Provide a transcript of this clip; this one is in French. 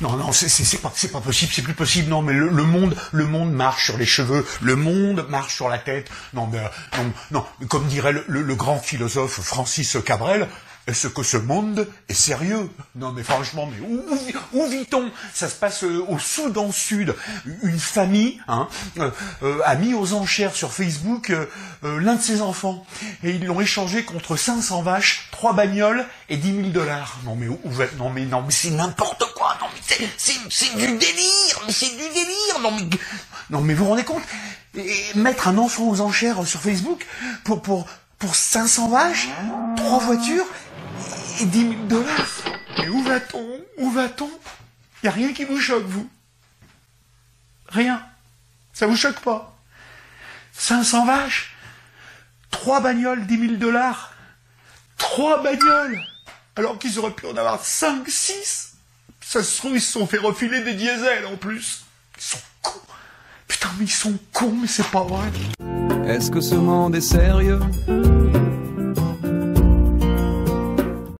Non, non, c'est pas, pas possible, c'est plus possible. Non, mais le, monde, le monde marche sur les cheveux, le monde marche sur la tête. Non, mais euh, non, non, comme dirait le, grand philosophe Francis Cabrel, est-ce que ce monde est sérieux? Non, mais franchement, mais où, où vi- où vit-on? Ça se passe euh, au Soudan Sud. Une famille hein, euh, euh, a mis aux enchères sur Facebook l'un de ses enfants et ils l'ont échangé contre 500 vaches, 3 bagnoles et 10 000 dollars. Non, mais où, non, mais non, mais c'est n'importe quoi. C'est- du délire. Mais c'est du délire. Non, mais vous vous rendez compte? Et Mettre un enfant aux enchères sur Facebook pour pour pour 500 vaches, 3 voitures et 10 000 dollars. Mais où va-t-on? Où va-t-on? Y a rien qui vous choque, vous Rien. Ça vous choque pas? 500 vaches 3 bagnoles, 10 000 dollars 3 bagnoles Alors qu'ils auraient pu en avoir 5, 6 Ça se trouve, ils se sont fait refiler des diesels en plus. Ils sont cons. Putain, mais ils sont cons, mais c'est pas vrai. Est-ce que ce monde est sérieux?